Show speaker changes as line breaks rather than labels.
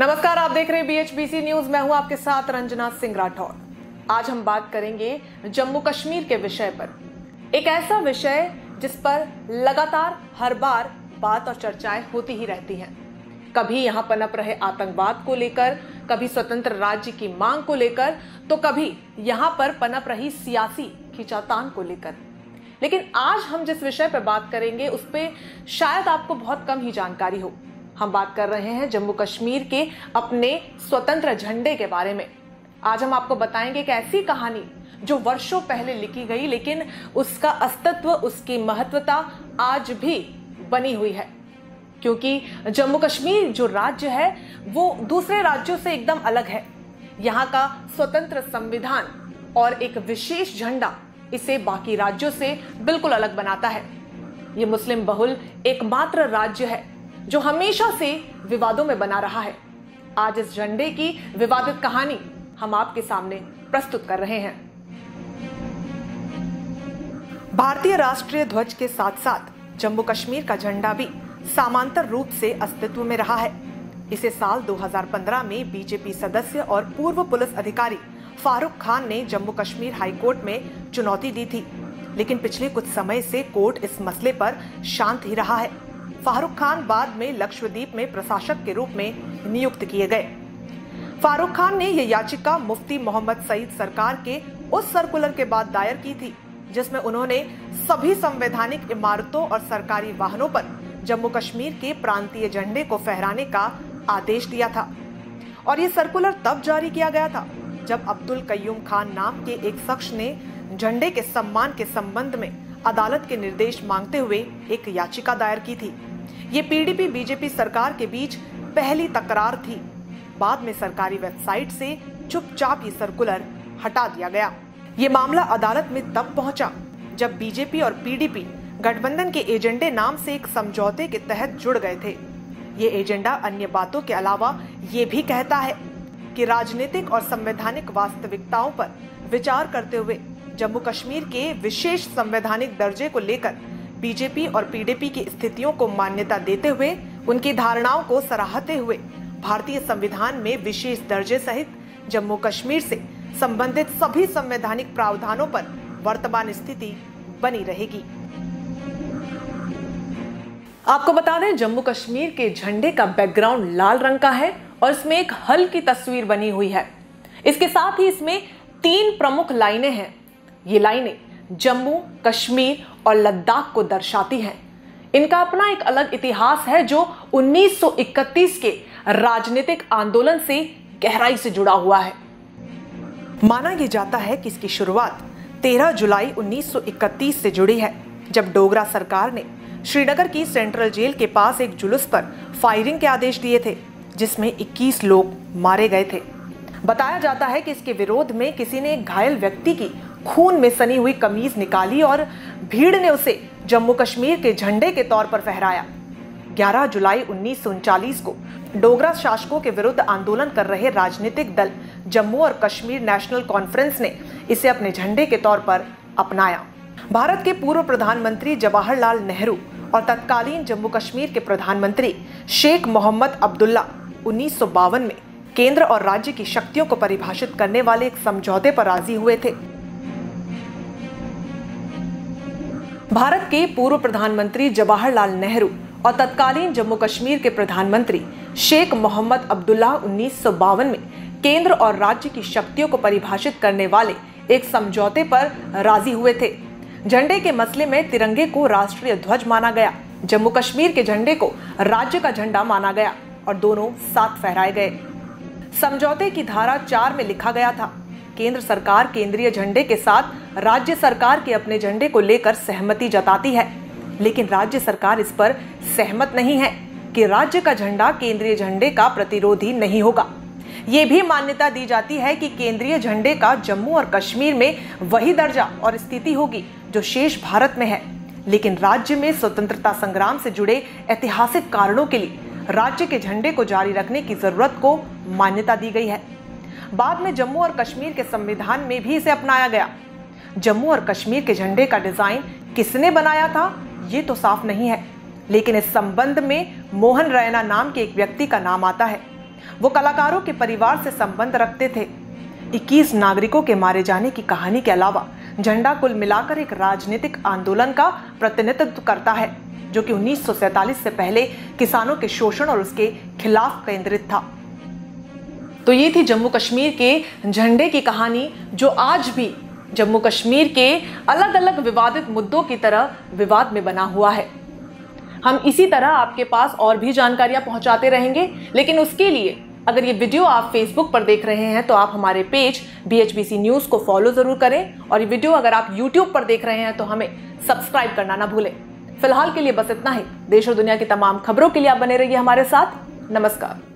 नमस्कार, आप देख रहे हैं बीएचबीसी न्यूज़ मैं हूँ आपके साथ रंजना सिंह राठौर। आज हम बात करेंगे जम्मू कश्मीर के विषय पर। एक ऐसा विषय जिस पर लगातार हर बार बात और चर्चाएँ होती ही रहती हैं। कभी यहाँ पनप रहे आतंकवाद को लेकर, कभी स्वतंत्र राज्य की मांग को लेकर तो कभी यहाँ पर पनप रही सियासी खिंचातान को लेकर। लेकिन आज हम जिस विषय पर बात करेंगे, उस पर शायद आपको बहुत कम ही जानकारी हो। हम बात कर रहे हैं जम्मू कश्मीर के अपने स्वतंत्र झंडे के बारे में। आज हम आपको बताएँगे एक ऐसी कहानी जो वर्षों पहले लिखी गई, लेकिन उसका अस्तित्व, उसकी महत्वता आज भी बनी हुई है। क्योंकि जम्मू कश्मीर जो राज्य है, वो दूसरे राज्यों से एकदम अलग है। यहाँ का स्वतंत्र संविधान और एक विशेष झंडा इसे बाकी राज्यों से बिल्कुल अलग बनाता है। ये मुस्लिम बहुल एकमात्र राज्य है। जो हमेशा से विवादों में बना रहा है। आज इस झंडे की विवादित कहानी हम आपके सामने प्रस्तुत कर रहे हैं। भारतीय राष्ट्रीय ध्वज के साथ साथ जम्मू कश्मीर का झंडा भी समांतर रूप से अस्तित्व में रहा है। इसे साल 2015 में बीजेपी सदस्य और पूर्व पुलिस अधिकारी फारूक खान ने जम्मू कश्मीर हाईकोर्ट में चुनौती दी थी। लेकिन पिछले कुछ समय से कोर्ट इस मसले पर शांत ही रहा है। फारूक खान बाद में लक्षद्वीप में प्रशासक के रूप में नियुक्त किए गए। फारूक खान ने यह याचिका मुफ्ती मोहम्मद सईद सरकार के उस सर्कुलर के बाद दायर की थी, जिसमें उन्होंने सभी संवैधानिक इमारतों और सरकारी वाहनों पर जम्मू कश्मीर के प्रांतीय झंडे को फहराने का आदेश दिया था। और ये सर्कुलर तब जारी किया गया था, जब अब्दुल कयूम खान नाम के एक शख्स ने झंडे के सम्मान के संबंध में अदालत के निर्देश मांगते हुए एक याचिका दायर की थी। ये पीडीपी बीजेपी सरकार के बीच पहली तकरार थी। बाद में सरकारी वेबसाइट से चुपचाप ये सर्कुलर हटा दिया गया। ये मामला अदालत में तब पहुँचा जब बीजेपी और पीडीपी गठबंधन के एजेंडे नाम से एक समझौते के तहत जुड़ गए थे। ये एजेंडा अन्य बातों के अलावा ये भी कहता है कि राजनीतिक और संवैधानिक वास्तविकताओं पर विचार करते हुए जम्मू कश्मीर के विशेष संवैधानिक दर्जे को लेकर बीजेपी और पीडीपी की स्थितियों को मान्यता देते हुए, उनकी धारणाओं को सराहते हुए, भारतीय संविधान में विशेष दर्जे सहित जम्मू कश्मीर से संबंधित सभी संवैधानिक प्रावधानों पर वर्तमान स्थिति बनी रहेगी। आपको बता दें जम्मू कश्मीर के झंडे का बैकग्राउंड लाल रंग का है और इसमें एक हल की तस्वीर बनी हुई है। इसके साथ ही इसमें तीन प्रमुख लाइनें हैं। ये लाइनें जम्मू, कश्मीर और लद्दाख को दर्शाती हैं। इनका अपना एक अलग इतिहास है जो 1931 के राजनीतिक आंदोलन से गहराई से जुड़ा हुआ है। माना यह जाता है कि इसकी शुरुआत 13 जुलाई 1931 से जुड़ी है, जब डोगरा सरकार ने श्रीनगर की सेंट्रल जेल के पास एक जुलूस पर फायरिंग के आदेश दिए थे, जिसमें 21 लोग मारे गए थे। बताया जाता है कि इसके विरोध में किसी ने घायल व्यक्ति की खून में सनी हुई कमीज निकाली और भीड़ ने उसे जम्मू कश्मीर के झंडे के तौर पर फहराया। 11 जुलाई उन्नीस को डोगरा शासकों के विरुद्ध आंदोलन कर रहे राजनीतिक दल जम्मू और कश्मीर नेशनल कॉन्फ्रेंस ने इसे अपने झंडे के तौर पर अपनाया। भारत के पूर्व प्रधानमंत्री जवाहरलाल नेहरू और तत्कालीन जम्मू कश्मीर के प्रधानमंत्री शेख मोहम्मद अब्दुल्ला उन्नीस सौ बावन में केंद्र और राज्य की शक्तियों को परिभाषित करने वाले एक समझौते पर राज़ी हुए थे। भारत के पूर्व प्रधानमंत्री जवाहरलाल नेहरू और तत्कालीन जम्मू कश्मीर के प्रधानमंत्री शेख मोहम्मद अब्दुल्ला उन्नीस सौ बावन में केंद्र और राज्य की शक्तियों को परिभाषित करने वाले एक समझौते पर राज़ी हुए थे। झंडे के मसले में तिरंगे को राष्ट्रीय ध्वज माना गया। जम्मू कश्मीर के झंडे को राज्य का झंडा माना गया और दोनों साथ फहराए गए। समझौते की धारा चार में लिखा गया था केंद्र सरकार केंद्रीय झंडे के साथ राज्य सरकार के अपने झंडे को लेकर सहमति जताती है। लेकिन राज्य सरकार इस पर सहमत नहीं है कि राज्य का झंडा केंद्रीय झंडे का प्रतिरोधी नहीं होगा। ये भी मान्यता दी जाती है कि केंद्रीय झंडे का जम्मू और कश्मीर में वही दर्जा और स्थिति होगी जो शेष भारत में है। लेकिन राज्य में स्वतंत्रता संग्राम से जुड़े ऐतिहासिक कारणों के लिए राज्य के झंडे को जारी रखने की ज़रूरत को मान्यता दी गई है। बाद में जम्मू और कश्मीर के संविधान में भी इसे अपनाया गया। जम्मू और कश्मीर के झंडे का डिज़ाइन किसने बनाया था, ये तो साफ़ नहीं है। लेकिन इस संबंध में मोहन रैना नाम के एक व्यक्ति का नाम आता है। वो कलाकारों के परिवार से संबंध रखते थे। 21 नागरिकों के मारे जाने की कहानी के अलावा झंडा कुल मिलाकर एक राजनीतिक आंदोलन का प्रतिनिधित्व करता है, जो कि 1947 से पहले किसानों के शोषण और उसके खिलाफ केंद्रित था। तो ये थी जम्मू कश्मीर के झंडे की कहानी, जो आज भी जम्मू कश्मीर के अलग अलग विवादित मुद्दों की तरह विवाद में बना हुआ है। हम इसी तरह आपके पास और भी जानकारियाँ पहुंचाते रहेंगे, लेकिन उसके लिए अगर ये वीडियो आप फेसबुक पर देख रहे हैं तो आप हमारे पेज बी एच न्यूज़ को फॉलो ज़रूर करें, और ये वीडियो अगर आप यूट्यूब पर देख रहे हैं तो हमें सब्सक्राइब करना ना भूलें। फ़िलहाल के लिए बस इतना ही। देश और दुनिया की तमाम खबरों के लिए आप बने रहिए हमारे साथ। नमस्कार।